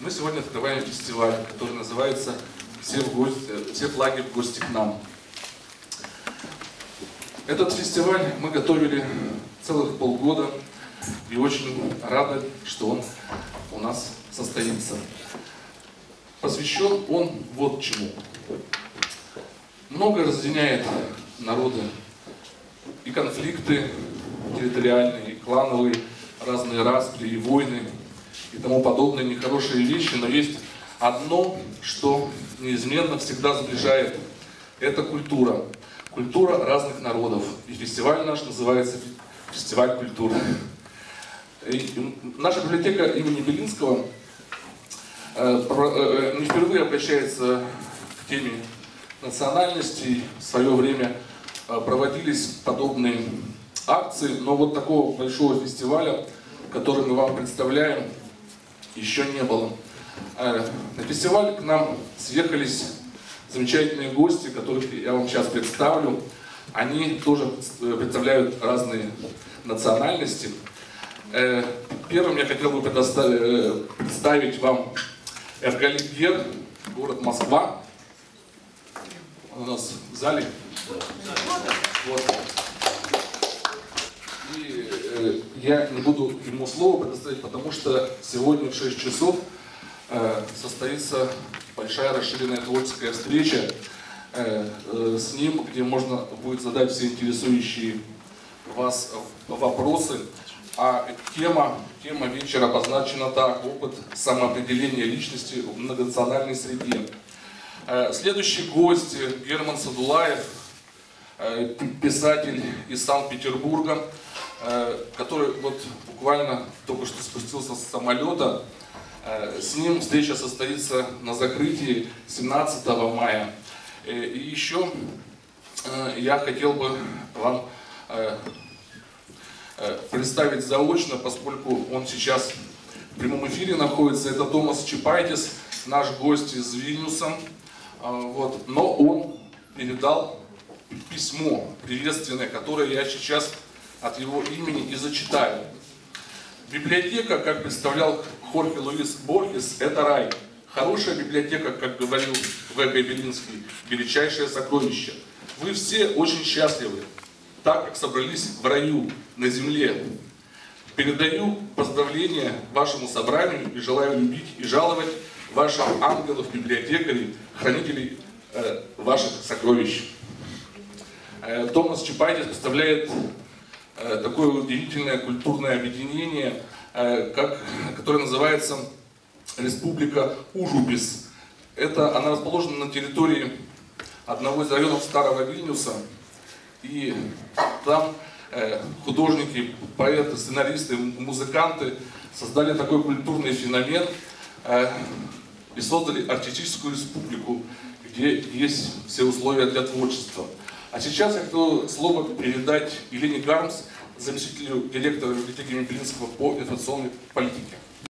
Мы сегодня открываем фестиваль, который называется «Все, в гости, Все флаги в гости к нам». Этот фестиваль мы готовили целых полгода и очень рады, что он у нас состоится. Посвящен он вот чему. Много разъединяет народы и конфликты территориальные, и клановые, разные распри и войны и тому подобные нехорошие вещи, но есть одно, что неизменно всегда сближает. Это культура. Культура разных народов. И фестиваль наш называется фестиваль культуры. Наша библиотека имени Белинского э, э, не впервые обращается к теме национальностей. В свое время э, проводились подобные акции, но вот такого большого фестиваля, который мы вам представляем, еще не было. На фестиваль к нам съехались замечательные гости, которых я вам сейчас представлю. Они тоже представляют разные национальности. Э, первым я хотел бы э, представить вам Эргалик город Москва. Он у нас в зале. Вот. Э, я не буду ему слово предоставить, потому что сегодня в 6 часов состоится большая расширенная творческая встреча с ним, где можно будет задать все интересующие вас вопросы. А тема, тема вечера обозначена так, опыт самоопределения личности в многонациональной среде. Э, следующий гость Герман Садулаев, э, писатель из Санкт-Петербурга, э, который вот буквально только что спустился с самолета. С ним встреча состоится на закрытии 17 мая. И еще я хотел бы вам Э, представить заочно, поскольку он сейчас в прямом эфире находится. Это Томас Чапайтис, наш гость из Вильнюса. Вот. Но он передал письмо приветственное, которое я сейчас от его имени и зачитаю. Библиотека, как представлял Хорхе Луис Борхес, это рай. Хорошая библиотека, как говорил В.Г. Белинский, величайшее сокровище. Вы все очень счастливы так как собрались в раю на земле. Передаю поздравления вашему собранию и желаю любить и жаловать ваших ангелов, библиотекарей, хранителей э, ваших сокровищ. Э, Томас Чапайтис представляет такое удивительное культурное объединение, э, как, которое называется Республика Ужубис. Это, она расположена на территории одного из районов Старого Вильнюса, и там э, художники, поэты, сценаристы, музыканты создали такой культурный феномен э, и создали артистическую республику, где есть все условия для творчества. А сейчас я хочу слово передать Елене Гармс, заместителю директора библиотеки Мебелинского по информационной политике.